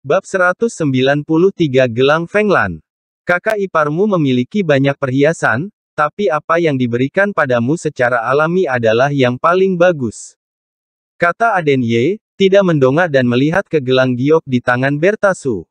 Bab 193 Gelang Fenglan. Kakak iparmu memiliki banyak perhiasan, tapi apa yang diberikan padamu secara alami adalah yang paling bagus. Kata Aden Ye, tidak mendongak dan melihat ke gelang giok di tangan Bertasu.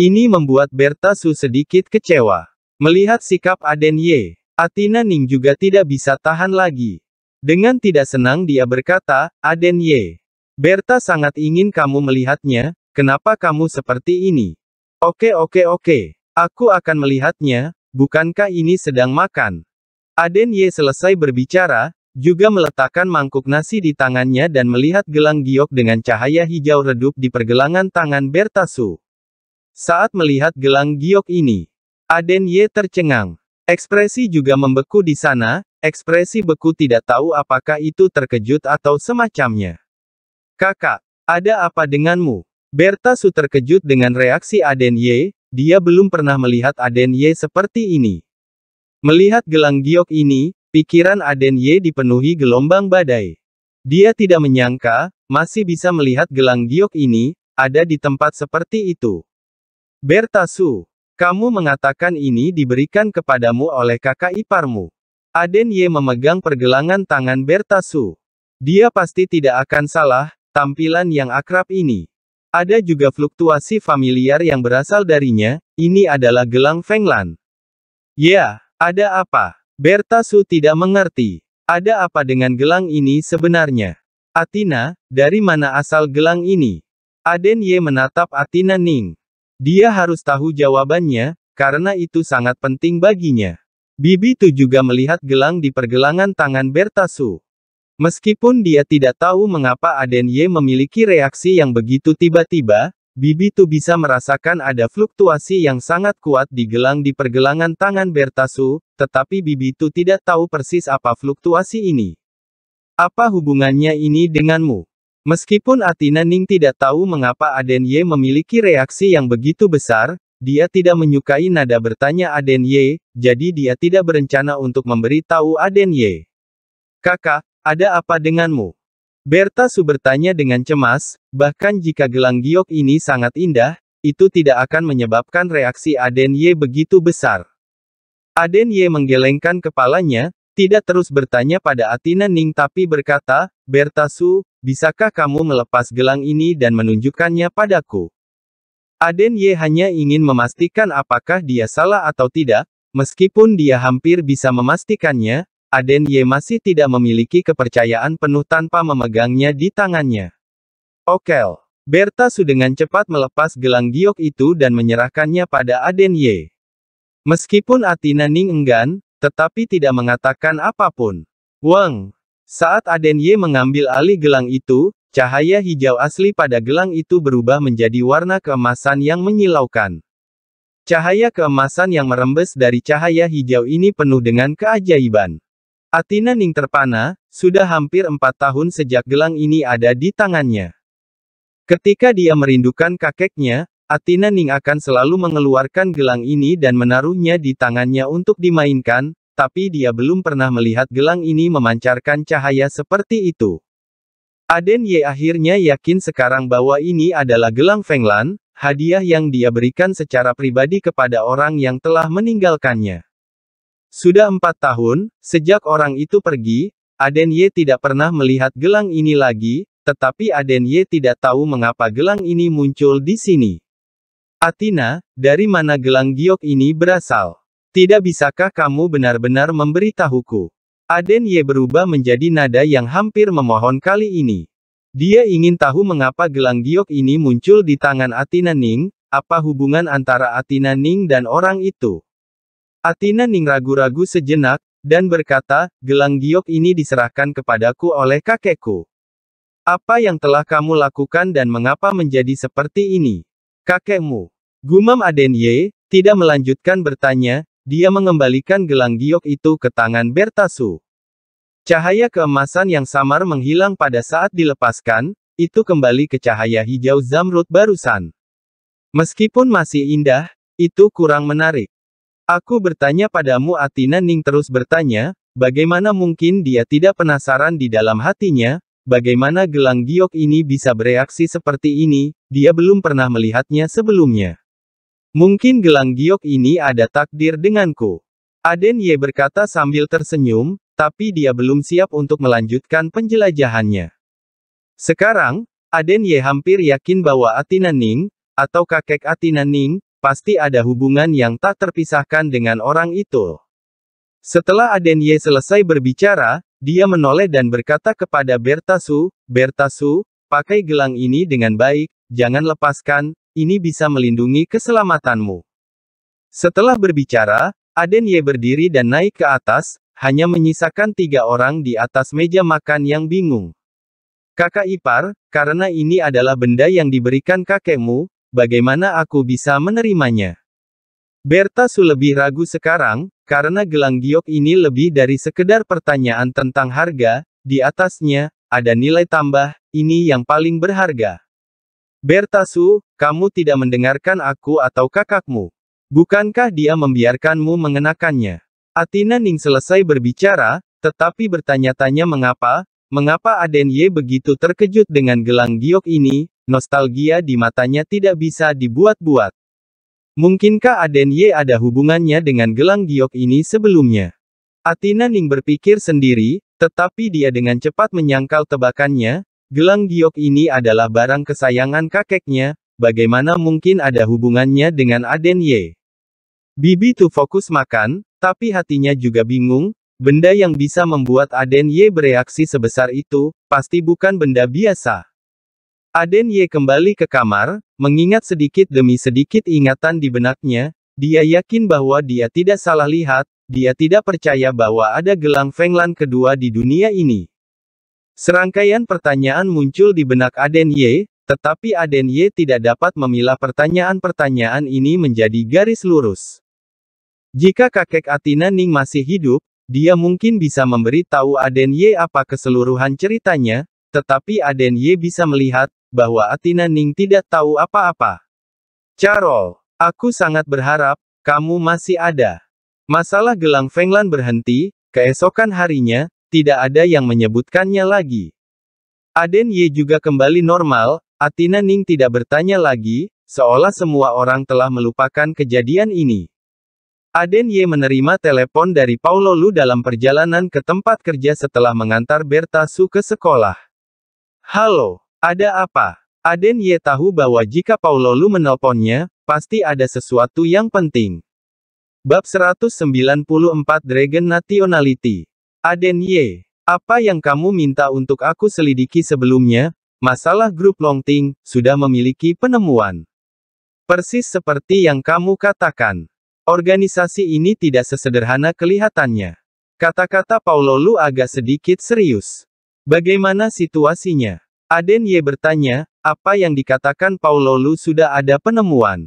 Ini membuat Bertasu sedikit kecewa. Melihat sikap Aden Ye, Atina Ning juga tidak bisa tahan lagi. Dengan tidak senang dia berkata, Aden Ye. Berta sangat ingin kamu melihatnya, Kenapa kamu seperti ini? Oke oke oke. Aku akan melihatnya, bukankah ini sedang makan? Aden Ye selesai berbicara, juga meletakkan mangkuk nasi di tangannya dan melihat gelang giok dengan cahaya hijau redup di pergelangan tangan Bertasu. Saat melihat gelang giok ini, Aden Ye tercengang. Ekspresi juga membeku di sana, ekspresi beku tidak tahu apakah itu terkejut atau semacamnya. Kakak, ada apa denganmu? Berta Su terkejut dengan reaksi Aden Ye, dia belum pernah melihat Aden Ye seperti ini. Melihat gelang giok ini, pikiran Aden Ye dipenuhi gelombang badai. Dia tidak menyangka, masih bisa melihat gelang giok ini, ada di tempat seperti itu. Berta Su, kamu mengatakan ini diberikan kepadamu oleh kakak iparmu. Aden Ye memegang pergelangan tangan Berta Su. Dia pasti tidak akan salah, tampilan yang akrab ini. Ada juga fluktuasi familiar yang berasal darinya, ini adalah gelang Fenglan. Ya, ada apa? Berta Su tidak mengerti. Ada apa dengan gelang ini sebenarnya? Atina, dari mana asal gelang ini? Aden Ye menatap Atina Ning. Dia harus tahu jawabannya, karena itu sangat penting baginya. Bibi Tu juga melihat gelang di pergelangan tangan Berta Su. Meskipun dia tidak tahu mengapa Aden Ye memiliki reaksi yang begitu tiba-tiba, Bibi Tu bisa merasakan ada fluktuasi yang sangat kuat di gelang di pergelangan tangan Bertasu, tetapi Bibi Tu tidak tahu persis apa fluktuasi ini. Apa hubungannya ini denganmu? Meskipun Atina Ning tidak tahu mengapa Aden Ye memiliki reaksi yang begitu besar, dia tidak menyukai nada bertanya Aden Ye, jadi dia tidak berencana untuk memberi tahu Aden Ye. Kakak, ada apa denganmu? Berta Su bertanya dengan cemas, bahkan jika gelang giok ini sangat indah, itu tidak akan menyebabkan reaksi Aden Ye begitu besar. Aden Ye menggelengkan kepalanya, tidak terus bertanya pada Atina Ning tapi berkata, Berta Su, bisakah kamu melepas gelang ini dan menunjukkannya padaku? Aden Ye hanya ingin memastikan apakah dia salah atau tidak, meskipun dia hampir bisa memastikannya, Aden Ye masih tidak memiliki kepercayaan penuh tanpa memegangnya di tangannya. Okel. Berta Su dengan cepat melepas gelang giok itu dan menyerahkannya pada Aden Ye. Meskipun Atina Ning enggan, tetapi tidak mengatakan apa pun. Wang. Saat Aden Ye mengambil alih gelang itu, cahaya hijau asli pada gelang itu berubah menjadi warna keemasan yang menyilaukan. Cahaya keemasan yang merembes dari cahaya hijau ini penuh dengan keajaiban. Atina Ning terpana, sudah hampir empat tahun sejak gelang ini ada di tangannya. Ketika dia merindukan kakeknya, Atina Ning akan selalu mengeluarkan gelang ini dan menaruhnya di tangannya untuk dimainkan, tapi dia belum pernah melihat gelang ini memancarkan cahaya seperti itu. Aden Ye akhirnya yakin sekarang bahwa ini adalah gelang Fenglan, hadiah yang dia berikan secara pribadi kepada orang yang telah meninggalkannya. Sudah empat tahun, sejak orang itu pergi, Aden Ye tidak pernah melihat gelang ini lagi, tetapi Aden Ye tidak tahu mengapa gelang ini muncul di sini. Atina, dari mana gelang giok ini berasal? Tidak bisakah kamu benar-benar memberitahuku? Aden Ye berubah menjadi nada yang hampir memohon kali ini. Dia ingin tahu mengapa gelang giok ini muncul di tangan Atina Ning, apa hubungan antara Atina Ning dan orang itu. Atina Ning ragu-ragu sejenak, dan berkata, gelang giok ini diserahkan kepadaku oleh kakekku. Apa yang telah kamu lakukan dan mengapa menjadi seperti ini? Kakekmu. Gumam Aden Ye, tidak melanjutkan bertanya, dia mengembalikan gelang giok itu ke tangan Bertasu. Cahaya keemasan yang samar menghilang pada saat dilepaskan, itu kembali ke cahaya hijau zamrud barusan. Meskipun masih indah, itu kurang menarik. Aku bertanya padamu Atina Ning terus bertanya, bagaimana mungkin dia tidak penasaran di dalam hatinya, bagaimana gelang giok ini bisa bereaksi seperti ini, dia belum pernah melihatnya sebelumnya. Mungkin gelang giok ini ada takdir denganku. Aden Ye berkata sambil tersenyum, tapi dia belum siap untuk melanjutkan penjelajahannya. Sekarang, Aden Ye hampir yakin bahwa Atina Ning, atau kakek Atina Ning, pasti ada hubungan yang tak terpisahkan dengan orang itu. Setelah Aden Ye selesai berbicara, dia menoleh dan berkata kepada Bertasu, Bertasu, pakai gelang ini dengan baik, jangan lepaskan, ini bisa melindungi keselamatanmu. Setelah berbicara, Aden Ye berdiri dan naik ke atas, hanya menyisakan tiga orang di atas meja makan yang bingung. Kakak ipar, karena ini adalah benda yang diberikan kakekmu, bagaimana aku bisa menerimanya? Bertasu lebih ragu sekarang, karena gelang giok ini lebih dari sekedar pertanyaan tentang harga, di atasnya, ada nilai tambah, ini yang paling berharga. Bertasu, kamu tidak mendengarkan aku atau kakakmu. Bukankah dia membiarkanmu mengenakannya? Atina Ning selesai berbicara, tetapi bertanya-tanya mengapa, mengapa Aden Ye begitu terkejut dengan gelang giok ini, nostalgia di matanya tidak bisa dibuat-buat. Mungkinkah Aden Ye ada hubungannya dengan gelang giok ini sebelumnya? Atina Ning berpikir sendiri, tetapi dia dengan cepat menyangkal tebakannya, gelang giok ini adalah barang kesayangan kakeknya, bagaimana mungkin ada hubungannya dengan Aden Ye? Bibi tuh fokus makan, tapi hatinya juga bingung, benda yang bisa membuat Aden Ye bereaksi sebesar itu, pasti bukan benda biasa. Aden Ye kembali ke kamar, mengingat sedikit demi sedikit ingatan di benaknya, dia yakin bahwa dia tidak salah lihat, dia tidak percaya bahwa ada gelang Fenglan kedua di dunia ini. Serangkaian pertanyaan muncul di benak Aden Ye, tetapi Aden Ye tidak dapat memilah pertanyaan-pertanyaan ini menjadi garis lurus. Jika kakek Atina Ning masih hidup, dia mungkin bisa memberi tahu Aden Ye apa keseluruhan ceritanya, tetapi Aden Ye bisa melihat, bahwa Atina Ning tidak tahu apa-apa. Carol, aku sangat berharap, kamu masih ada. Masalah gelang Fenglan berhenti, keesokan harinya, tidak ada yang menyebutkannya lagi. Aden Ye juga kembali normal, Atina Ning tidak bertanya lagi, seolah semua orang telah melupakan kejadian ini. Aden Ye menerima telepon dari Paulo Lu dalam perjalanan ke tempat kerja setelah mengantar Berta Su ke sekolah. Halo, ada apa? Aden Ye tahu bahwa jika Paulo Lu menelponnya, pasti ada sesuatu yang penting. Bab 194 Dragon Nationality. Aden Ye, apa yang kamu minta untuk aku selidiki sebelumnya? Masalah grup Longting sudah memiliki penemuan. Persis seperti yang kamu katakan. Organisasi ini tidak sesederhana kelihatannya. Kata-kata Paulo Lu agak sedikit serius. Bagaimana situasinya? Aden Ye bertanya, apa yang dikatakan Paulo Lu sudah ada penemuan.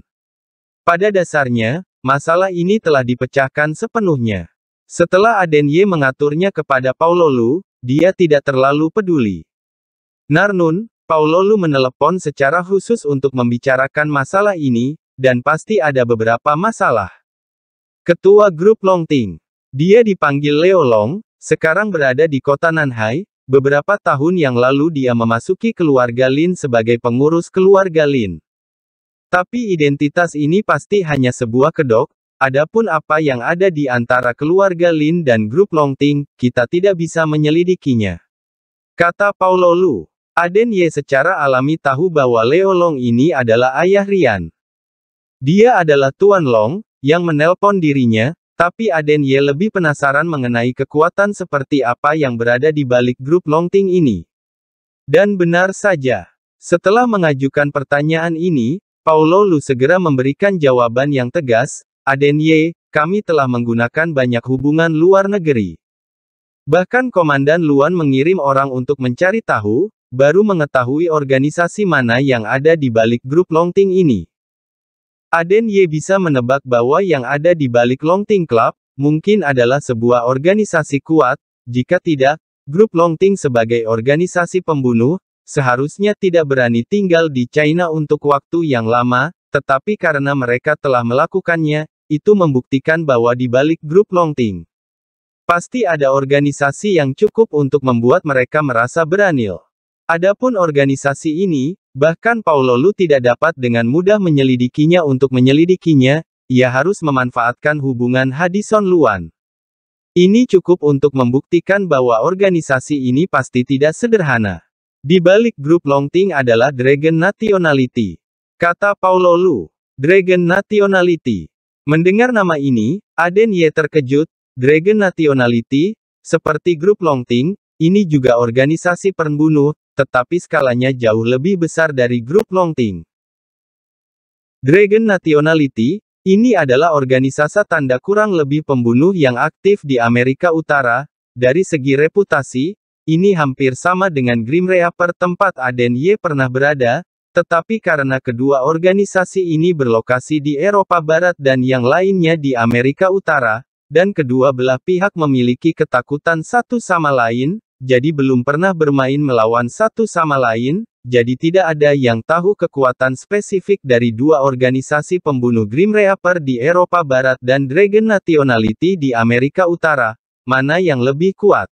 Pada dasarnya, masalah ini telah dipecahkan sepenuhnya. Setelah Aden Ye mengaturnya kepada Paulo Lu, dia tidak terlalu peduli. Narnun, Paulo Lu menelepon secara khusus untuk membicarakan masalah ini, dan pasti ada beberapa masalah. Ketua grup Longting. Dia dipanggil Leo Long, sekarang berada di kota Nanhai, Beberapa tahun yang lalu dia memasuki keluarga Lin sebagai pengurus keluarga Lin. Tapi identitas ini pasti hanya sebuah kedok, adapun apa yang ada di antara keluarga Lin dan grup Longting, kita tidak bisa menyelidikinya. Kata Paulo Lu. Aden Ye secara alami tahu bahwa Leo Long ini adalah ayah Rian. Dia adalah Tuan Long, yang menelpon dirinya, tapi Aden Ye lebih penasaran mengenai kekuatan seperti apa yang berada di balik grup Longting ini. Dan benar saja. Setelah mengajukan pertanyaan ini, Paulo Lu segera memberikan jawaban yang tegas, Aden Ye, kami telah menggunakan banyak hubungan luar negeri. Bahkan Komandan Luan mengirim orang untuk mencari tahu, baru mengetahui organisasi mana yang ada di balik grup Longting ini. Aden Ye bisa menebak bahwa yang ada di balik Longting Club, mungkin adalah sebuah organisasi kuat, jika tidak, grup Longting sebagai organisasi pembunuh, seharusnya tidak berani tinggal di China untuk waktu yang lama, tetapi karena mereka telah melakukannya, itu membuktikan bahwa di balik grup Longting, pasti ada organisasi yang cukup untuk membuat mereka merasa beranil. Adapun organisasi ini, bahkan Paulo Lu tidak dapat dengan mudah menyelidikinya untuk menyelidikinya, ia harus memanfaatkan hubungan Hadison Luan. Ini cukup untuk membuktikan bahwa organisasi ini pasti tidak sederhana. Di balik grup Longting adalah Dragon Nationality. Kata Paulo Lu. Dragon Nationality. Mendengar nama ini, Aden Ye terkejut, Dragon Nationality, seperti grup Longting, ini juga organisasi pembunuh, tetapi skalanya jauh lebih besar dari grup Longting. Dragon Nationality, ini adalah organisasi tanda kurang lebih pembunuh yang aktif di Amerika Utara. Dari segi reputasi, ini hampir sama dengan Grim Reaper tempat Aden Ye pernah berada, tetapi karena kedua organisasi ini berlokasi di Eropa Barat dan yang lainnya di Amerika Utara, dan kedua belah pihak memiliki ketakutan satu sama lain, jadi belum pernah bermain melawan satu sama lain, jadi tidak ada yang tahu kekuatan spesifik dari dua organisasi pembunuh Grim Reaper di Eropa Barat dan Dragon Nationality di Amerika Utara, mana yang lebih kuat.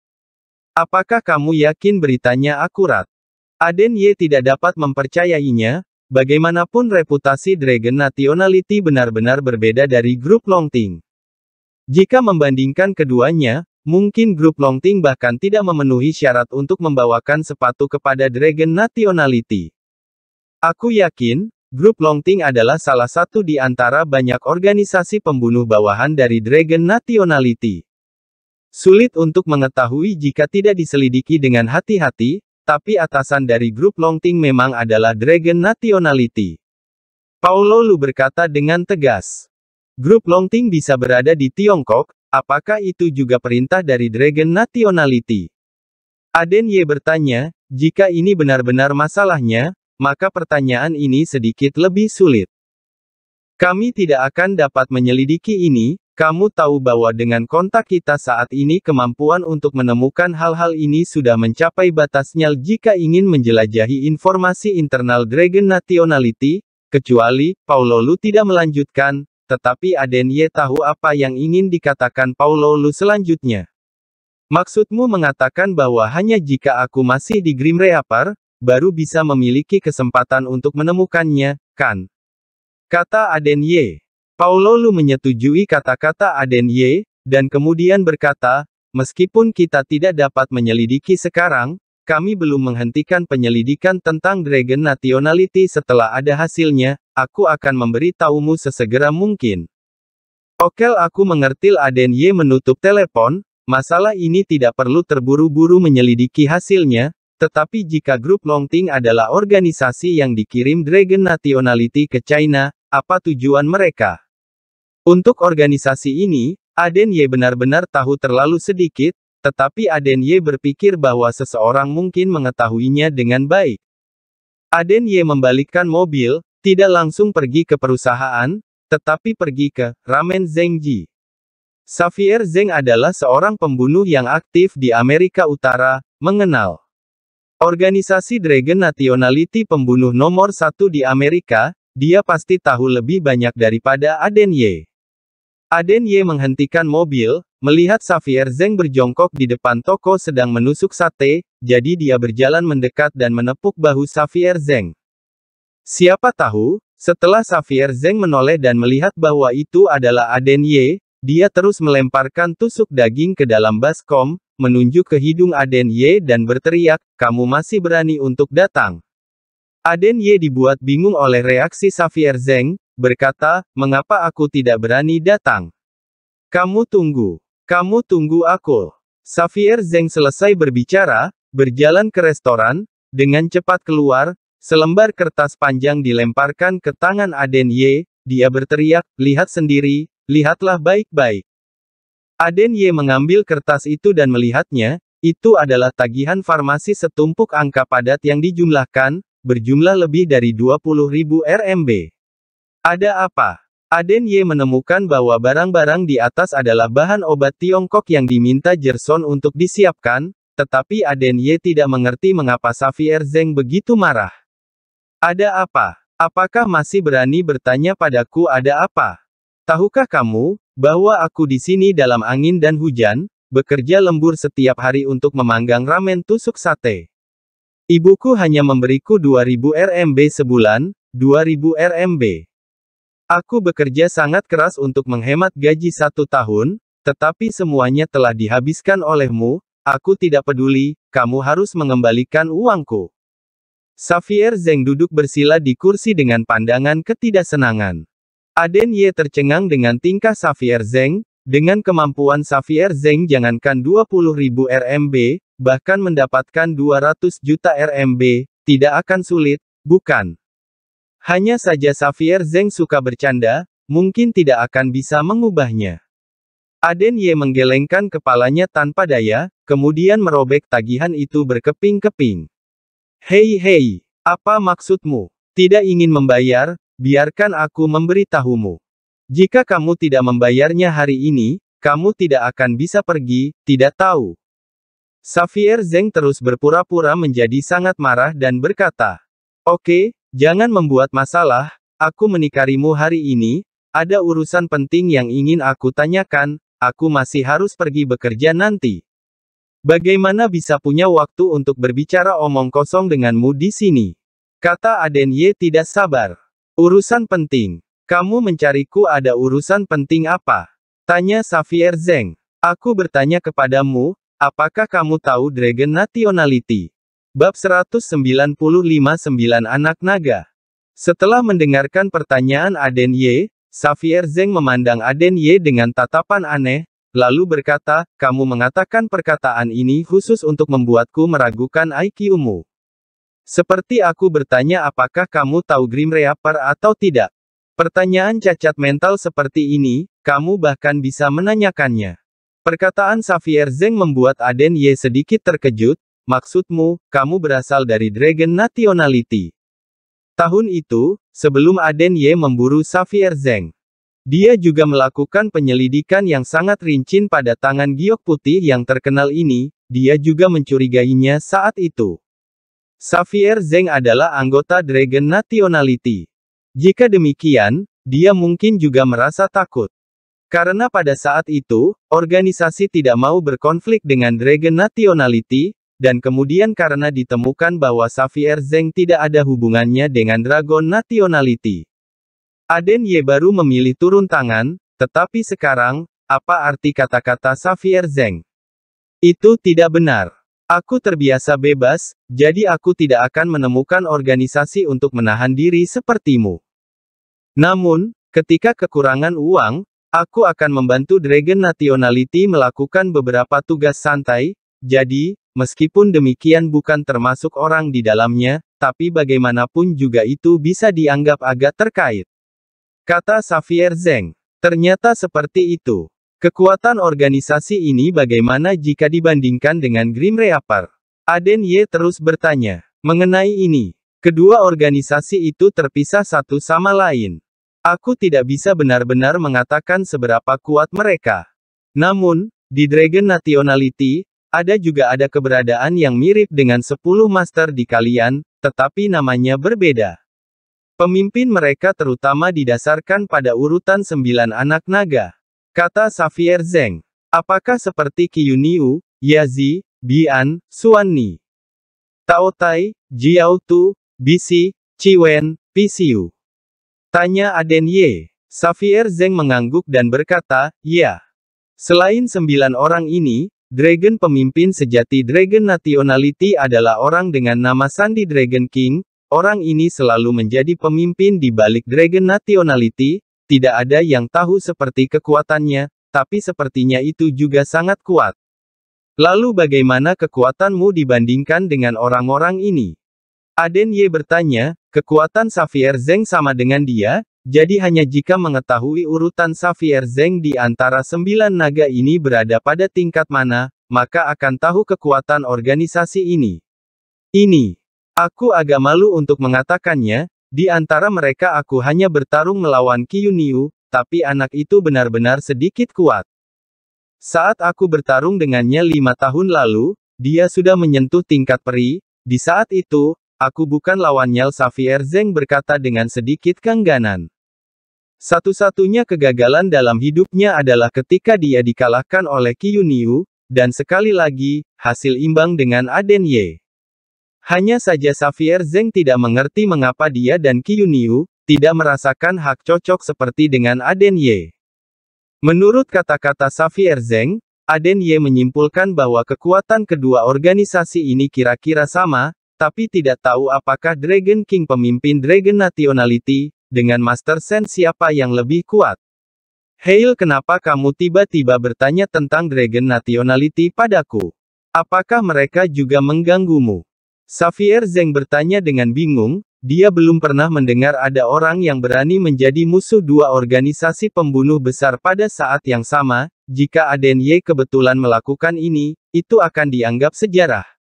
Apakah kamu yakin beritanya akurat? Aden Ye tidak dapat mempercayainya, bagaimanapun reputasi Dragon Nationality benar-benar berbeda dari grup Longting. Jika membandingkan keduanya, Mungkin grup Longting bahkan tidak memenuhi syarat untuk membawakan sepatu kepada Dragon Nationality. Aku yakin, grup Longting adalah salah satu di antara banyak organisasi pembunuh bawahan dari Dragon Nationality. Sulit untuk mengetahui jika tidak diselidiki dengan hati-hati, tapi atasan dari grup Longting memang adalah Dragon Nationality. Paulo Lu berkata dengan tegas. Grup Longting bisa berada di Tiongkok, Apakah itu juga perintah dari Dragon Nationality? Aden Ye bertanya, jika ini benar-benar masalahnya, maka pertanyaan ini sedikit lebih sulit. Kami tidak akan dapat menyelidiki ini, kamu tahu bahwa dengan kontak kita saat ini kemampuan untuk menemukan hal-hal ini sudah mencapai batasnya jika ingin menjelajahi informasi internal Dragon Nationality, kecuali, Paulo Lu tidak melanjutkan, tetapi Aden Ye tahu apa yang ingin dikatakan Paulo Lu selanjutnya. Maksudmu mengatakan bahwa hanya jika aku masih di Grim Reaper, baru bisa memiliki kesempatan untuk menemukannya, kan? Kata Aden Ye. Paulo Lu menyetujui kata-kata Aden Ye, dan kemudian berkata, meskipun kita tidak dapat menyelidiki sekarang, kami belum menghentikan penyelidikan tentang Dragon Nationality setelah ada hasilnya, aku akan memberi taumu sesegera mungkin. Okel aku mengerti Aden Ye menutup telepon, masalah ini tidak perlu terburu-buru menyelidiki hasilnya, tetapi jika grup Longting adalah organisasi yang dikirim Dragon Nationality ke China, apa tujuan mereka? Untuk organisasi ini, Aden Ye benar-benar tahu terlalu sedikit, tetapi Aden Ye berpikir bahwa seseorang mungkin mengetahuinya dengan baik. Aden Ye membalikkan mobil, tidak langsung pergi ke perusahaan, tetapi pergi ke Ramen Zengji. Xavier Zeng adalah seorang pembunuh yang aktif di Amerika Utara, mengenal organisasi Dragon Nationality pembunuh nomor satu di Amerika, dia pasti tahu lebih banyak daripada Aden Ye. Aden Ye menghentikan mobil, Melihat Xavier Zeng berjongkok di depan toko sedang menusuk sate, jadi dia berjalan mendekat dan menepuk bahu Xavier Zeng. Siapa tahu, setelah Xavier Zeng menoleh dan melihat bahwa itu adalah Aden Ye, dia terus melemparkan tusuk daging ke dalam baskom, menunjuk ke hidung Aden Ye dan berteriak, kamu masih berani untuk datang. Aden Ye dibuat bingung oleh reaksi Xavier Zeng, berkata, mengapa aku tidak berani datang? Kamu tunggu. Kamu tunggu aku. Xavier Zeng selesai berbicara, berjalan ke restoran, dengan cepat keluar, selembar kertas panjang dilemparkan ke tangan Aden Ye, dia berteriak, lihat sendiri, lihatlah baik-baik. Aden Ye mengambil kertas itu dan melihatnya, itu adalah tagihan farmasi setumpuk angka padat yang dijumlahkan, berjumlah lebih dari 20.000 RMB. Ada apa? Aden Ye menemukan bahwa barang-barang di atas adalah bahan obat Tiongkok yang diminta Gerson untuk disiapkan, tetapi Aden Ye tidak mengerti mengapa Xavier Zeng begitu marah. Ada apa? Apakah masih berani bertanya padaku ada apa? Tahukah kamu, bahwa aku di sini dalam angin dan hujan, bekerja lembur setiap hari untuk memanggang ramen tusuk sate. Ibuku hanya memberiku 2000 RMB sebulan, 2000 RMB. Aku bekerja sangat keras untuk menghemat gaji satu tahun, tetapi semuanya telah dihabiskan olehmu, aku tidak peduli, kamu harus mengembalikan uangku. Xavier Zeng duduk bersila di kursi dengan pandangan ketidaksenangan. Aden Ye tercengang dengan tingkah Xavier Zeng, dengan kemampuan Xavier Zeng jangankan 20.000 RMB, bahkan mendapatkan 200 juta RMB, tidak akan sulit, bukan? Hanya saja Xavier Zeng suka bercanda, mungkin tidak akan bisa mengubahnya. Aden Ye menggelengkan kepalanya tanpa daya, kemudian merobek tagihan itu berkeping-keping. Hei hei, apa maksudmu? Tidak ingin membayar, biarkan aku memberitahumu. Jika kamu tidak membayarnya hari ini, kamu tidak akan bisa pergi, tidak tahu. Xavier Zeng terus berpura-pura menjadi sangat marah dan berkata, Oke, jangan membuat masalah, aku menikarimu hari ini, ada urusan penting yang ingin aku tanyakan, aku masih harus pergi bekerja nanti. Bagaimana bisa punya waktu untuk berbicara omong kosong denganmu di sini? Kata Aden Ye tidak sabar. Urusan penting. Kamu mencariku ada urusan penting apa? Tanya Xavier Zeng. Aku bertanya kepadamu, apakah kamu tahu Dragon Nationality? Bab 195 9 Anak Naga. Setelah mendengarkan pertanyaan Aden Ye, Xavier Zeng memandang Aden Ye dengan tatapan aneh, lalu berkata, kamu mengatakan perkataan ini khusus untuk membuatku meragukan IQ-mu. Seperti aku bertanya apakah kamu tahu Grim Reaper atau tidak. Pertanyaan cacat mental seperti ini, kamu bahkan bisa menanyakannya. Perkataan Xavier Zeng membuat Aden Ye sedikit terkejut, maksudmu, kamu berasal dari Dragon Nationality. Tahun itu, sebelum Aden Ye memburu Xavier Zeng. Dia juga melakukan penyelidikan yang sangat rincin pada tangan giok putih yang terkenal ini, dia juga mencurigainya saat itu. Xavier Zeng adalah anggota Dragon Nationality. Jika demikian, dia mungkin juga merasa takut. Karena pada saat itu, organisasi tidak mau berkonflik dengan Dragon Nationality, dan kemudian karena ditemukan bahwa Xavier Zeng tidak ada hubungannya dengan Dragon Nationality. Aden Ye baru memilih turun tangan, tetapi sekarang, apa arti kata-kata Xavier Zeng? Itu tidak benar. Aku terbiasa bebas, jadi aku tidak akan menemukan organisasi untuk menahan diri sepertimu. Namun, ketika kekurangan uang, aku akan membantu Dragon Nationality melakukan beberapa tugas santai, jadi, meskipun demikian bukan termasuk orang di dalamnya, tapi bagaimanapun juga itu bisa dianggap agak terkait. Kata Xavier Zeng. Ternyata seperti itu. Kekuatan organisasi ini bagaimana jika dibandingkan dengan Grim Reaper? Aden Ye terus bertanya. Mengenai ini, kedua organisasi itu terpisah satu sama lain. Aku tidak bisa benar-benar mengatakan seberapa kuat mereka. Namun, di Dragon Nationality, ada juga ada keberadaan yang mirip dengan 10 master di kalian, tetapi namanya berbeda. Pemimpin mereka terutama didasarkan pada urutan sembilan anak naga. Kata Xavier Zeng. Apakah seperti Qiyuniu, Yazi, Bian, Suanni, Tao Tai, Jiao Tu, Bisi, Ciwen, Pisiu? Tanya Aden Ye. Xavier Zeng mengangguk dan berkata, ya. Selain sembilan orang ini, Dragon pemimpin sejati Dragon Nationality adalah orang dengan nama Sandi Dragon King, orang ini selalu menjadi pemimpin di balik Dragon Nationality, tidak ada yang tahu seperti kekuatannya, tapi sepertinya itu juga sangat kuat. Lalu bagaimana kekuatanmu dibandingkan dengan orang-orang ini? Aden Ye bertanya, kekuatan Xavier Zeng sama dengan dia, jadi hanya jika mengetahui urutan Xavier Zeng di antara sembilan naga ini berada pada tingkat mana, maka akan tahu kekuatan organisasi ini. Ini. Aku agak malu untuk mengatakannya, di antara mereka aku hanya bertarung melawan Qiyuniu, tapi anak itu benar-benar sedikit kuat. Saat aku bertarung dengannya lima tahun lalu, dia sudah menyentuh tingkat peri, di saat itu, aku bukan lawannya Xavier Zeng berkata dengan sedikit kengganan. Satu-satunya kegagalan dalam hidupnya adalah ketika dia dikalahkan oleh Qiyuniu, dan sekali lagi, hasil imbang dengan Aden Ye. Hanya saja Xavier Zeng tidak mengerti mengapa dia dan Qiu tidak merasakan hak cocok seperti dengan Aden Ye. Menurut kata-kata Xavier Zeng, Aden Ye menyimpulkan bahwa kekuatan kedua organisasi ini kira-kira sama, tapi tidak tahu apakah Dragon King pemimpin Dragon Nationality, dengan Master Sen siapa yang lebih kuat. Hale kenapa kamu tiba-tiba bertanya tentang Dragon Nationality padaku? Apakah mereka juga mengganggumu? Xavier Zeng bertanya dengan bingung, dia belum pernah mendengar ada orang yang berani menjadi musuh dua organisasi pembunuh besar pada saat yang sama, jika Aden Ye kebetulan melakukan ini, itu akan dianggap sejarah.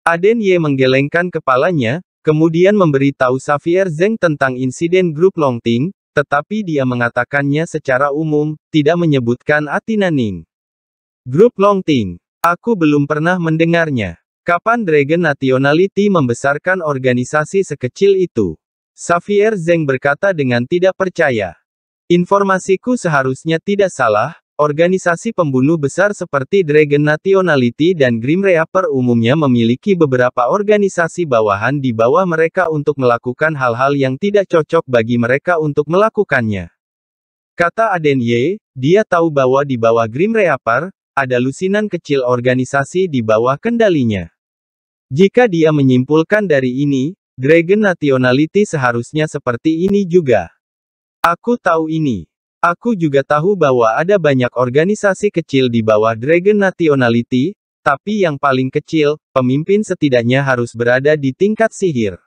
Aden Ye menggelengkan kepalanya, kemudian memberitahu Xavier Zeng tentang insiden grup Longting, tetapi dia mengatakannya secara umum, tidak menyebutkan Atina Ning. Grup Longting. Aku belum pernah mendengarnya. Kapan Dragon Nationality membesarkan organisasi sekecil itu? Xavier Zeng berkata dengan tidak percaya. Informasiku seharusnya tidak salah, organisasi pembunuh besar seperti Dragon Nationality dan Grim Reaper umumnya memiliki beberapa organisasi bawahan di bawah mereka untuk melakukan hal-hal yang tidak cocok bagi mereka untuk melakukannya. Kata Aden Ye, dia tahu bahwa di bawah Grim Reaper, ada lusinan kecil organisasi di bawah kendalinya. Jika dia menyimpulkan dari ini, Dragon Nationality seharusnya seperti ini juga. Aku tahu ini. Aku juga tahu bahwa ada banyak organisasi kecil di bawah Dragon Nationality, tapi yang paling kecil, pemimpin setidaknya harus berada di tingkat sihir.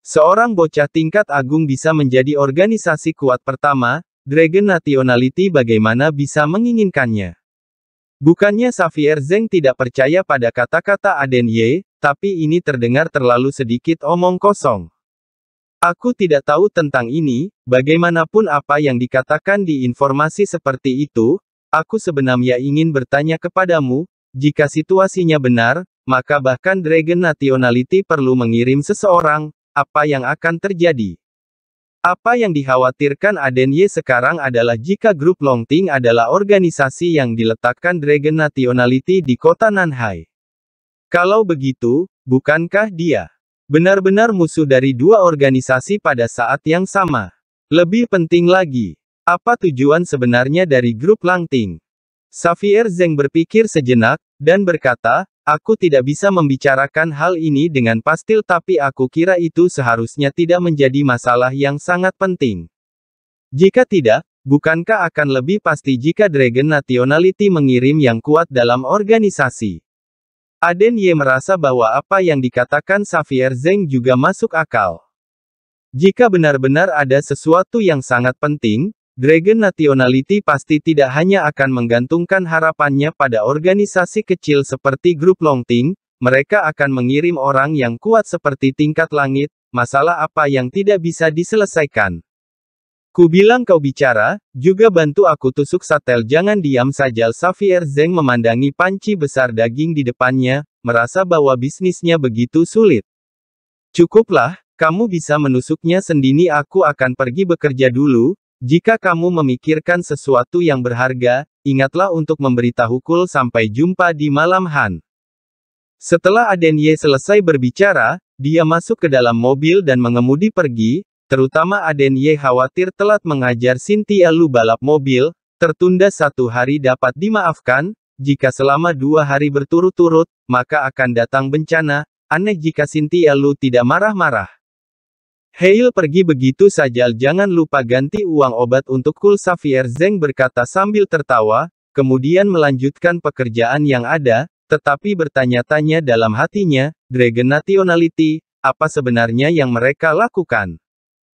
Seorang bocah tingkat agung bisa menjadi organisasi kuat pertama, Dragon Nationality bagaimana bisa menginginkannya. Bukannya Xavier Zeng tidak percaya pada kata-kata Aden Ye, tapi ini terdengar terlalu sedikit omong kosong. Aku tidak tahu tentang ini, bagaimanapun apa yang dikatakan di informasi seperti itu, aku sebenarnya ingin bertanya kepadamu, jika situasinya benar, maka bahkan Dragon Nationality perlu mengirim seseorang, apa yang akan terjadi? Apa yang dikhawatirkan Aden Ye sekarang adalah jika grup Longting adalah organisasi yang diletakkan Dragon Nationality di kota Nanhai. Kalau begitu, bukankah dia benar-benar musuh dari dua organisasi pada saat yang sama? Lebih penting lagi, apa tujuan sebenarnya dari grup Langting? Xavier Zeng berpikir sejenak, dan berkata, Aku tidak bisa membicarakan hal ini dengan pasti tapi aku kira itu seharusnya tidak menjadi masalah yang sangat penting. Jika tidak, bukankah akan lebih pasti jika Dragon Nationality mengirim yang kuat dalam organisasi? Aden Ye merasa bahwa apa yang dikatakan Xavier Zeng juga masuk akal. Jika benar-benar ada sesuatu yang sangat penting, Dragon Nationality pasti tidak hanya akan menggantungkan harapannya pada organisasi kecil seperti grup Longting, mereka akan mengirim orang yang kuat seperti tingkat langit, masalah apa yang tidak bisa diselesaikan. Ku bilang kau bicara, juga bantu aku tusuk satel jangan diam saja Xavier Zeng memandangi panci besar daging di depannya, merasa bahwa bisnisnya begitu sulit. Cukuplah, kamu bisa menusuknya sendiri aku akan pergi bekerja dulu, jika kamu memikirkan sesuatu yang berharga, ingatlah untuk memberitahu Kul sampai jumpa di malam Han. Setelah Aden Ye selesai berbicara, dia masuk ke dalam mobil dan mengemudi pergi, terutama Aden Ye khawatir telat mengajar Cynthia Lu balap mobil, tertunda satu hari dapat dimaafkan, jika selama dua hari berturut-turut, maka akan datang bencana, aneh jika Cynthia Lu tidak marah-marah. Hale pergi begitu saja jangan lupa ganti uang obat untuk Kul Xavier Zeng berkata sambil tertawa, kemudian melanjutkan pekerjaan yang ada, tetapi bertanya-tanya dalam hatinya, Dragon Nationality, apa sebenarnya yang mereka lakukan?